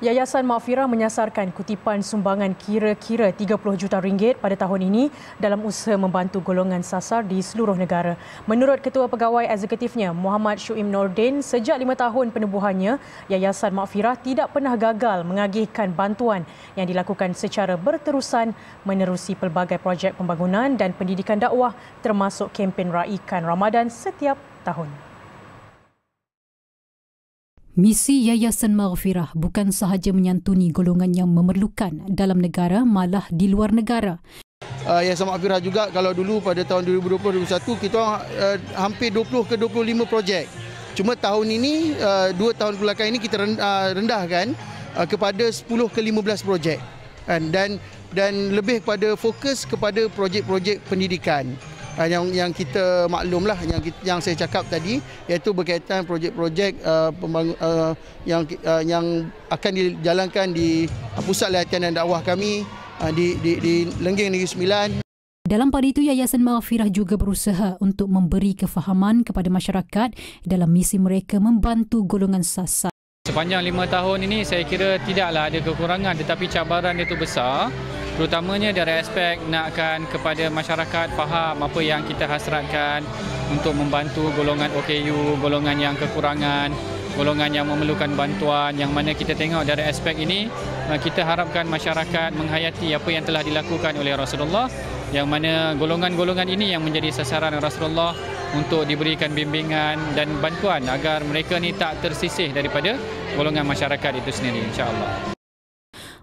Yayasan Makfirah menyasarkan kutipan sumbangan kira-kira 30 juta ringgit pada tahun ini dalam usaha membantu golongan sasar di seluruh negara. Menurut Ketua Pegawai Eksekutifnya Muhammad Shuim Nordin, sejak lima tahun penubuhannya, Yayasan Makfirah tidak pernah gagal mengagihkan bantuan yang dilakukan secara berterusan menerusi pelbagai projek pembangunan dan pendidikan dakwah termasuk kempen raikan Ramadan setiap tahun. Misi Yayasan Maghfirah bukan sahaja menyantuni golongan yang memerlukan dalam negara malah di luar negara. Uh, Yayasan Maghfirah juga kalau dulu pada tahun 2020-2021 kita uh, hampir 20 ke 25 projek. Cuma tahun ini, uh, dua tahun belakang ini kita rendahkan uh, kepada 10 ke 15 projek. Dan dan lebih kepada fokus kepada projek-projek pendidikan. Ah, yang yang kita maklumlah yang yang saya cakap tadi iaitu berkaitan projek-projek uh, uh, yang uh, yang akan dijalankan di pusat latihan dan dakwah kami uh, di di di Lenggeng Negeri Sembilan. Dalam pada itu, Yayasan Maghfirah juga berusaha untuk memberi kefahaman kepada masyarakat dalam misi mereka membantu golongan sasar. Sepanjang lima tahun ini, saya kira tidaklah ada kekurangan tetapi cabaran itu besar terutamanya dari aspek nakkan kepada masyarakat faham apa yang kita hasratkan untuk membantu golongan OKU, golongan yang kekurangan, golongan yang memerlukan bantuan yang mana kita tengok dari aspek ini uh, kita harapkan masyarakat menghayati apa yang telah dilakukan oleh Rasulullah yang mana golongan-golongan ini yang menjadi sasaran Rasulullah untuk diberikan bimbingan dan bantuan agar mereka ni tak tersisih daripada golongan masyarakat itu sendiri insya-Allah.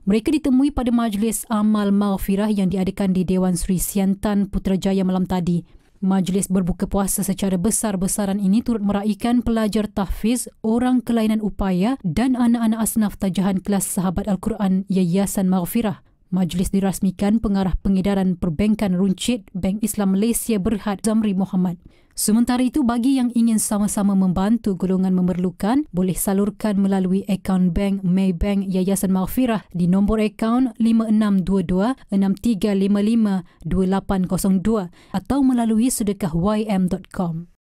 Mereka ditemui pada majlis amal maghfirah yang diadakan di Dewan Sri Siantan Putrajaya malam tadi. Majlis berbuka puasa secara besar-besaran ini turut meraihkan pelajar tahfiz, orang kelainan upaya dan anak-anak asnaf tajahan kelas sahabat Al-Quran Yayasan Maghfirah. Majlis dirasmikan pengarah pengedaran perbankan runcit Bank Islam Malaysia Berhad Zamri Muhammad. Sementara itu, bagi yang ingin sama-sama membantu golongan memerlukan, boleh salurkan melalui akaun bank Maybank Yayasan Maghfirah di nombor akaun 5622-6355-2802 atau melalui sedekahym.com.